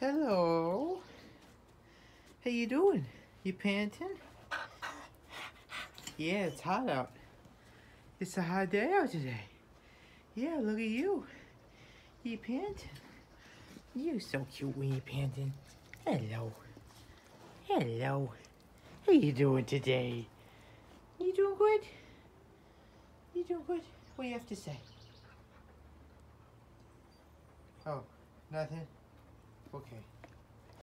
Hello. How you doing? You panting? Yeah, it's hot out. It's a hot day out today. Yeah, look at you. You panting? You're so cute when you panting. Hello. Hello. How you doing today? You doing good? You doing good? What do you have to say? Oh, nothing? Okay.